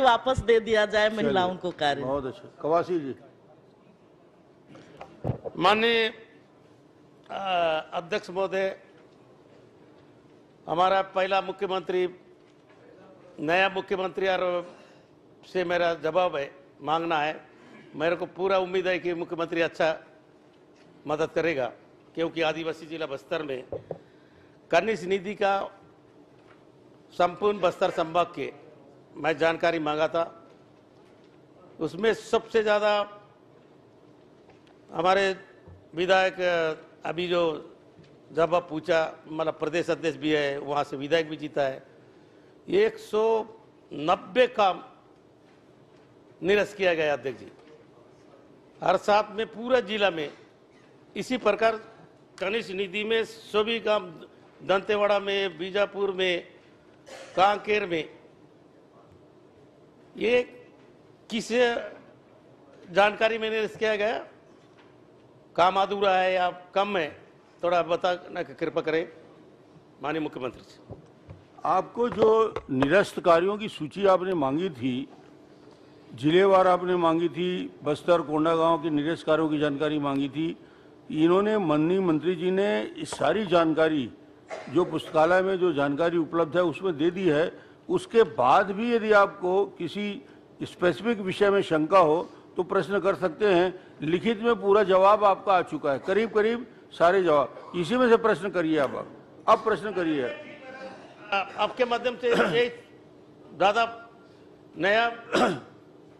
जी वापस दे दिया जाए महिलाओं को कार्य। बहुत अच्छा। कवासी जी। माननीय अध्यक्ष महोदय हमारा पहला मुख्यमंत्री नया मुख्यमंत्री और से मेरा जवाब है मांगना है। मेरे को पूरा उम्मीद है कि मुख्यमंत्री अच्छा मदद करेगा क्योंकि आदिवासी जिला बस्तर में कनिष्ठ निधि का संपूर्ण बस्तर संभाग के मैं जानकारी मांगा था। उसमें सबसे ज़्यादा हमारे विधायक अभी जो जब आप पूछा मतलब प्रदेश अध्यक्ष भी है, वहाँ से विधायक भी जीता है, एक सौ नब्बे काम निरस्त किया गया अध्यक्ष जी। हर साथ में पूरा जिला में इसी प्रकार कनिष्ठ निधि में, सभी काम दंतेवाड़ा में, बीजापुर में, कांकेर में ये किस जानकारी में निरस्त किया गया? काम अधूरा है या कम है? थोड़ा बताना की कृपा करें। माननीय मुख्यमंत्री से आपको जो निरस्त कार्यों की सूची आपने मांगी थी, जिलेवार आपने मांगी थी, बस्तर, कोंडागांव के निरस्त कार्यों की जानकारी मांगी थी, इन्होंने माननीय मंत्री जी ने इस सारी जानकारी, जो पुस्तकालय में जो जानकारी उपलब्ध है, उसमें दे दी है। उसके बाद भी यदि आपको किसी स्पेसिफिक विषय में शंका हो तो प्रश्न कर सकते हैं। लिखित में पूरा जवाब आपका आ चुका है। करीब करीब सारे जवाब। इसी में से प्रश्न करिए आप। अब प्रश्न करिए। आपके माध्यम से ये ज़्यादा नया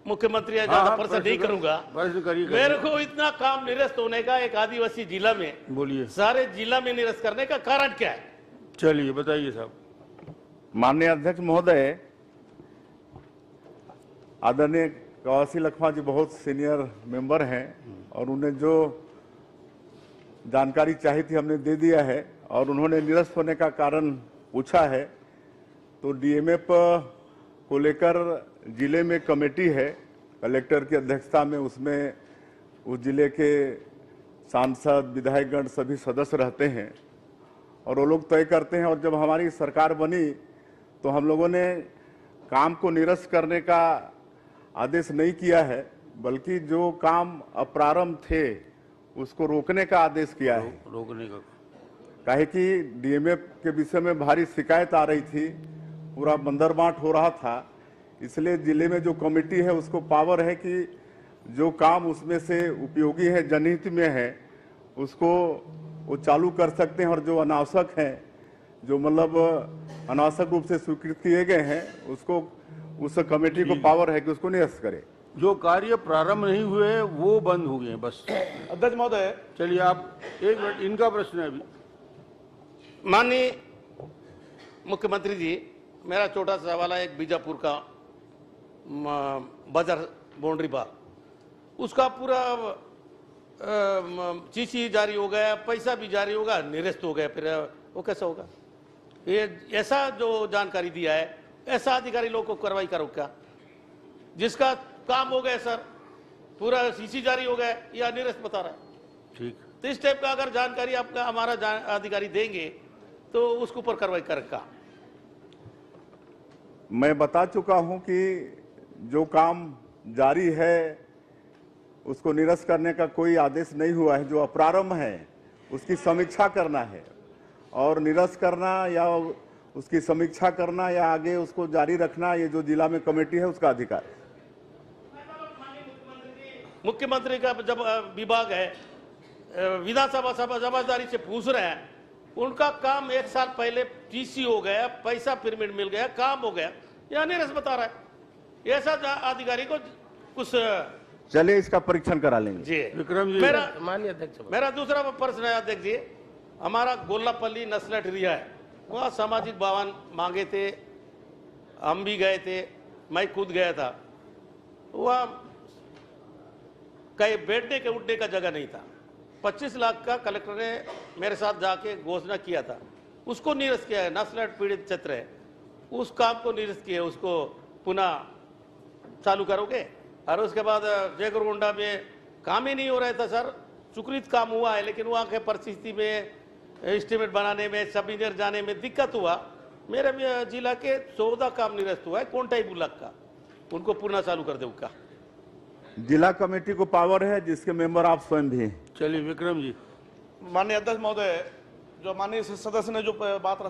मुख्यमंत्री है हाँ, ज़्यादा हाँ, प्रश्न प्रश्न नहीं करूँगा। प्रश्न करिए। मेरे को इतना काम निरस्त होने का एक आदिवासी जिला में बोलिए। सारे जिला में निरस्त करने का कारण क्या है? चलिए बताइए साहब। माननीय अध्यक्ष महोदय, आदरणीय कवासी लखमा जी बहुत सीनियर मेंबर हैं और उन्हें जो जानकारी चाहिए थी हमने दे दिया है और उन्होंने निरस्त होने का कारण पूछा है। तो डीएमएफ को लेकर ज़िले में कमेटी है, कलेक्टर की अध्यक्षता में उसमें उस ज़िले के सांसद, विधायकगण सभी सदस्य रहते हैं और वो लोग तय करते हैं और जब हमारी सरकार बनी तो हम लोगों ने काम को निरस्त करने का आदेश नहीं किया है बल्कि जो काम अप्रारंभ थे उसको रोकने का आदेश किया है। रोकने का। काहे कि डीएमएफ के विषय में भारी शिकायत आ रही थी पूरा बंदर बांट हो रहा था इसलिए ज़िले में जो कमेटी है उसको पावर है कि जो काम उसमें से उपयोगी है जनहित में है उसको वो चालू कर सकते हैं और जो अनावश्यक हैं जो मतलब अनावश्यक रूप से स्वीकृत किए गए हैं उसको उस कमेटी को पावर है कि उसको निरस्त करे। जो कार्य प्रारंभ नहीं हुए वो बंद हो गए बस। अध्यक्ष महोदय। चलिए आप एक मिनट इनका प्रश्न है अभी। माननीय मुख्यमंत्री जी मेरा छोटा सा सवाल है एक बीजापुर का बाज़ार बाउंड्री बार उसका पूरा चीची जारी हो गया पैसा भी जारी होगा निरस्त हो गया फिर वो कैसा होगा? ये ऐसा जो जानकारी दिया है ऐसा अधिकारी लोग को कार्रवाई करो क्या? जिसका काम हो गया सर पूरा सीसी जारी हो गया या निरस्त बता रहा है। ठीक। तो इस टाइप का अगर जानकारी आपका हमारा जान, अधिकारी देंगे तो उसके ऊपर कार्रवाई करेगा मैं बता चुका हूँ कि जो काम जारी है उसको निरस्त करने का कोई आदेश नहीं हुआ है। जो अप्रारंभ है उसकी समीक्षा करना है। और निरस्त करना या उसकी समीक्षा करना या आगे उसको जारी रखना ये जो जिला में कमेटी है उसका अधिकार। है मुख्यमंत्री का जब विभाग है विधानसभा सभा जवाबदारी से पूछ रहे हैं उनका काम एक साल पहले टीसी हो गया पैसा पिरामिड मिल गया काम हो गया। या निरस्त बता रहा है। ऐसा अधिकारी को कुछ चलिए इसका परीक्षण करा लेंगे। जी। विक्रम जी मेरा माननीय अध्यक्ष मेरा दूसरा प्रश्न है अध्यक्ष जी। हमारा गोल्लापल्ली नस्लट एरिया है। वहाँ सामाजिक भवन मांगे थे, हम भी गए थे, मैं खुद गया था। वहाँ कहीं बैठने के उठने का जगह नहीं था। 25 लाख का कलेक्टर ने मेरे साथ जाके घोषणा किया था। उसको निरस्त किया है नस्लट पीड़ित क्षेत्र है। उस काम को निरस्त किया उसको पुनः चालू करोगे? और उसके बाद जयगुरुगुंडा में काम ही नहीं हो रहा था, सर। सुकृत काम हुआ है, लेकिन वहाँ के परिस्थिति में एस्टिमेट बनाने में सब इंजीनियर जाने में दिक्कत हुआ मेरे जिला के चौदह काम निरस्त हुआ है कोंटाई ब्लॉक का उनको पुनः चालू कर दे उसका जिला कमेटी को पावर है जिसके मेंबर आप स्वयं भी हैं। चलिए विक्रम जी। माननीय अध्यक्ष महोदय जो माननीय सदस्य ने जो बात